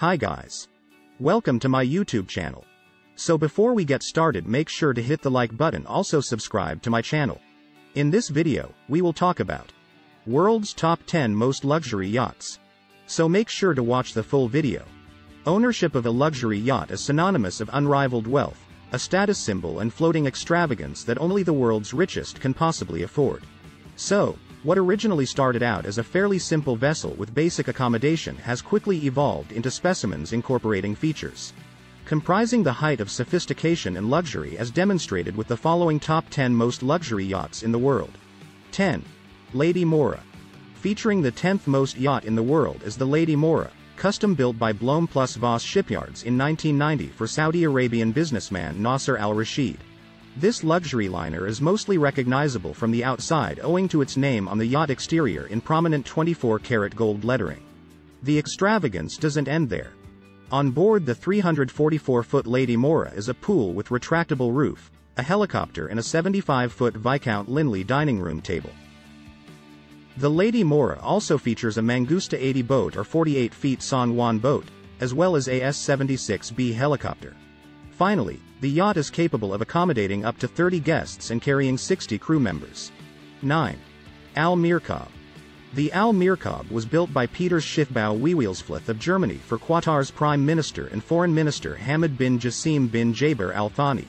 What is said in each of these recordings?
Hi guys. Welcome to my YouTube channel. So before we get started make sure to hit the like button also subscribe to my channel. In this video, we will talk about World's Top 10 Most Luxury Yachts. So make sure to watch the full video. Ownership of a luxury yacht is synonymous of unrivaled wealth, a status symbol and floating extravagance that only the world's richest can possibly afford. So, what originally started out as a fairly simple vessel with basic accommodation has quickly evolved into specimens incorporating features. Comprising the height of sophistication and luxury as demonstrated with the following top 10 most luxury yachts in the world. 10. Lady Moura. Featuring the 10th most yacht in the world is the Lady Moura, custom built by Blohm plus Voss shipyards in 1990 for Saudi Arabian businessman Nasser al-Rashid. This luxury liner is mostly recognizable from the outside owing to its name on the yacht exterior in prominent 24-karat gold lettering. The extravagance doesn't end there. On board the 344-foot Lady Moura is a pool with retractable roof, a helicopter and a 75-foot Viscount Linley dining room table. The Lady Moura also features a Mangusta 80 boat or 48 feet San Juan boat, as well as a S-76B helicopter. Finally, the yacht is capable of accommodating up to 30 guests and carrying 60 crew members. 9. Al Mirkab. The Al Mirkab was built by Peters Schiffbau Wewelsfleth of Germany for Qatar's Prime Minister and Foreign Minister Hamad bin Jassim bin Jaber Al Thani.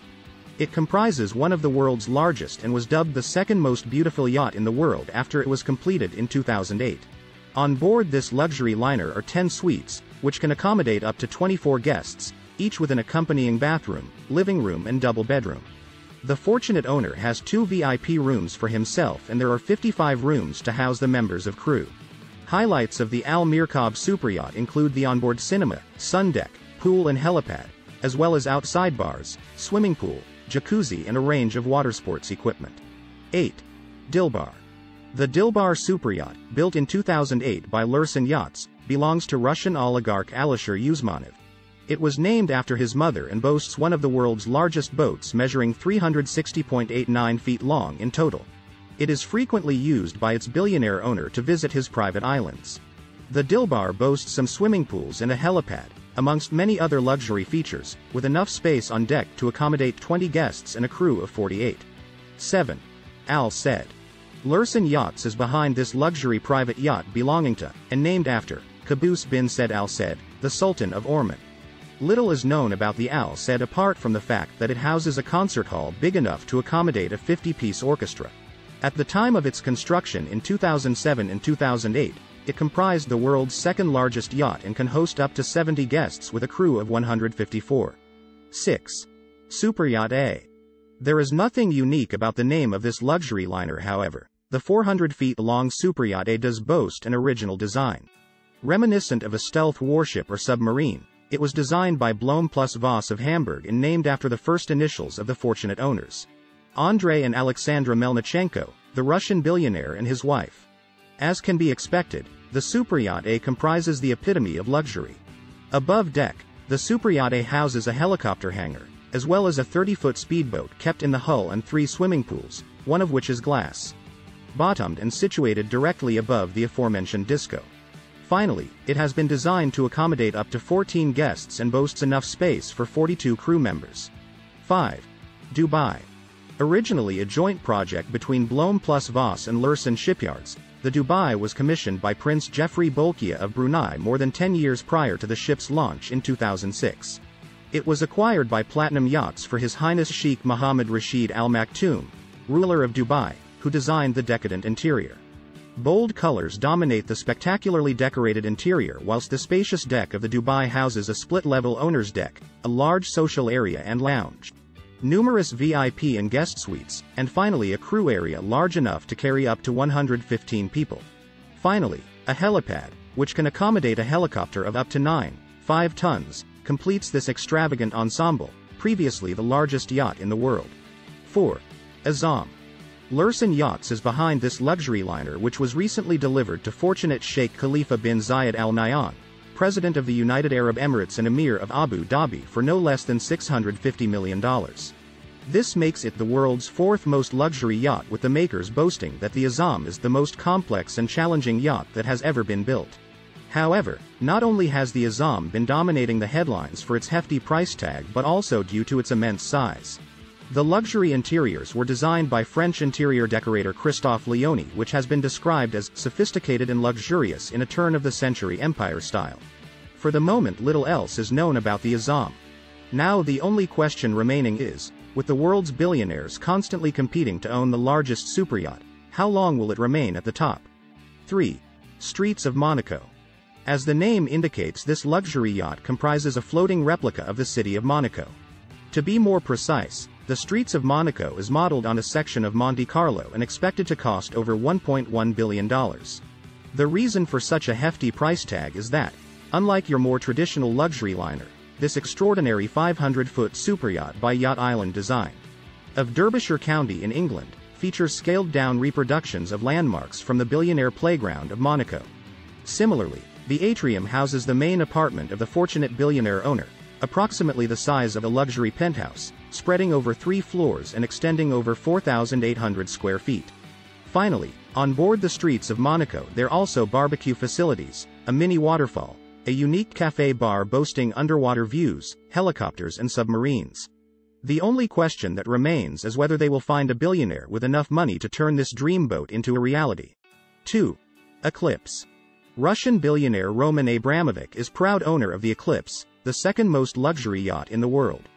It comprises one of the world's largest and was dubbed the second most beautiful yacht in the world after it was completed in 2008. On board this luxury liner are 10 suites, which can accommodate up to 24 guests, each with an accompanying bathroom, living room and double bedroom. The fortunate owner has two VIP rooms for himself and there are 55 rooms to house the members of crew. Highlights of the Al Mirkab superyacht include the onboard cinema, sun deck, pool and helipad, as well as outside bars, swimming pool, jacuzzi and a range of water sports equipment. 8. Dilbar. The Dilbar superyacht, built in 2008 by Lürssen Yachts, belongs to Russian oligarch Alisher Usmanov. It was named after his mother and boasts one of the world's largest boats measuring 360.89 feet long in total. It is frequently used by its billionaire owner to visit his private islands. The Dilbar boasts some swimming pools and a helipad, amongst many other luxury features, with enough space on deck to accommodate 20 guests and a crew of 48. 7. Al Said. Lürssen Yachts is behind this luxury private yacht belonging to, and named after, Qaboos bin Said Al Said, the Sultan of Oman. Little is known about the Al Said apart from the fact that it houses a concert hall big enough to accommodate a 50-piece orchestra. At the time of its construction in 2007 and 2008, it comprised the world's second largest yacht and can host up to 70 guests with a crew of 154. 6. Superyacht A. There is nothing unique about the name of this luxury liner however. The 400 feet long Superyacht A does boast an original design. Reminiscent of a stealth warship or submarine, it was designed by Blohm plus Voss of Hamburg and named after the first initials of the fortunate owners. Andrei and Alexandra Melnichenko, the Russian billionaire and his wife. As can be expected, the Superyacht A comprises the epitome of luxury. Above deck, the Superyacht A houses a helicopter hangar, as well as a 30-foot speedboat kept in the hull and three swimming pools, one of which is glass. Bottomed and situated directly above the aforementioned disco. Finally, it has been designed to accommodate up to 14 guests and boasts enough space for 42 crew members. 5. Dubai. Originally a joint project between Blohm plus Voss and Lürssen shipyards, the Dubai was commissioned by Prince Jefri Bolkiah of Brunei more than 10 years prior to the ship's launch in 2006. It was acquired by Platinum Yachts for His Highness Sheikh Mohammed Rashid Al Maktoum, ruler of Dubai, who designed the decadent interior. Bold colors dominate the spectacularly decorated interior whilst the spacious deck of the Dubai houses a split-level owner's deck, a large social area and lounge. Numerous VIP and guest suites, and finally a crew area large enough to carry up to 115 people. Finally, a helipad, which can accommodate a helicopter of up to 9, 5 tons, completes this extravagant ensemble, previously the largest yacht in the world. 4. Azzam. Lürssen Yachts is behind this luxury liner which was recently delivered to fortunate Sheikh Khalifa bin Zayed Al Nahyan, President of the United Arab Emirates and Emir of Abu Dhabi for no less than $650 million. This makes it the world's fourth most luxury yacht with the makers boasting that the Azzam is the most complex and challenging yacht that has ever been built. However, not only has the Azzam been dominating the headlines for its hefty price tag but also due to its immense size. The luxury interiors were designed by French interior decorator Christophe Leoni which has been described as sophisticated and luxurious in a turn-of-the-century empire style. For the moment little else is known about the Azzam. Now the only question remaining is, with the world's billionaires constantly competing to own the largest superyacht, how long will it remain at the top? 3. Streets of Monaco. As the name indicates this luxury yacht comprises a floating replica of the city of Monaco. To be more precise, the Streets of Monaco is modeled on a section of Monte Carlo and expected to cost over $1.1 billion. The reason for such a hefty price tag is that, unlike your more traditional luxury liner, this extraordinary 500-foot superyacht by Yacht Island Design of Derbyshire County in England features scaled-down reproductions of landmarks from the billionaire playground of Monaco. Similarly, the atrium houses the main apartment of the fortunate billionaire owner, approximately the size of a luxury penthouse, spreading over three floors and extending over 4,800 square feet. Finally, on board the streets of Monaco there are also barbecue facilities, a mini waterfall, a unique cafe bar boasting underwater views, helicopters and submarines. The only question that remains is whether they will find a billionaire with enough money to turn this dreamboat into a reality. 2. Eclipse. Russian billionaire Roman Abramovich is proud owner of the Eclipse, the second most luxury yacht in the world.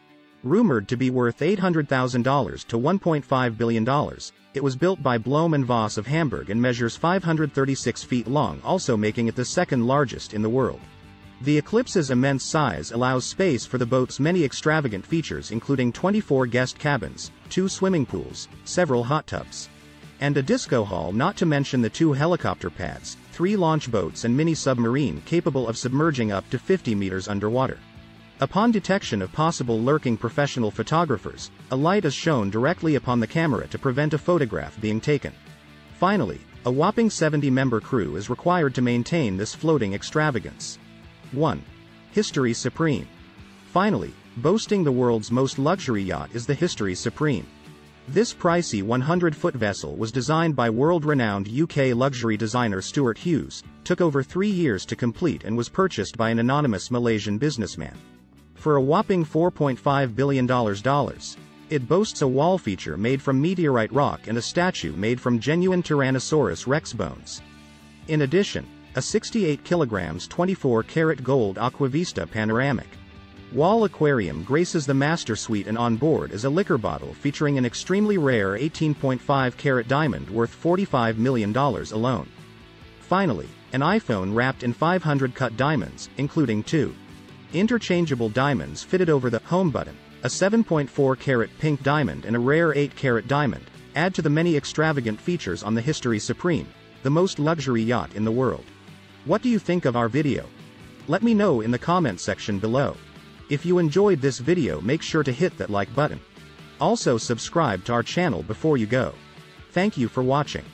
Rumored to be worth $800,000 to $1.5 billion, it was built by Blohm and Voss of Hamburg and measures 536 feet long also making it the second largest in the world. The Eclipse's immense size allows space for the boat's many extravagant features including 24 guest cabins, two swimming pools, several hot tubs, and a disco hall not to mention the two helicopter pads, three launch boats and mini-submarine capable of submerging up to 50 meters underwater. Upon detection of possible lurking professional photographers, a light is shown directly upon the camera to prevent a photograph being taken. Finally, a whopping 70-member crew is required to maintain this floating extravagance. 1. History Supreme. Finally, boasting the world's most luxury yacht is the History Supreme. This pricey 100-foot vessel was designed by world-renowned UK luxury designer Stuart Hughes, took over three years to complete and was purchased by an anonymous Malaysian businessman. For a whopping $4.5 billion it boasts a wall feature made from meteorite rock and a statue made from genuine Tyrannosaurus rex bones. In addition, a 68 kilograms 24 karat gold Aquavista panoramic Wall Aquarium graces the master suite and on board is a liquor bottle featuring an extremely rare 18.5 carat diamond worth $45 million alone. Finally, an iPhone wrapped in 500 cut diamonds, including two interchangeable diamonds fitted over the home button, a 7.4 carat pink diamond and a rare 8 carat diamond, add to the many extravagant features on the History Supreme, the most luxury yacht in the world. What do you think of our video? Let me know in the comment section below. If you enjoyed this video make sure to hit that like button. Also subscribe to our channel before you go. Thank you for watching.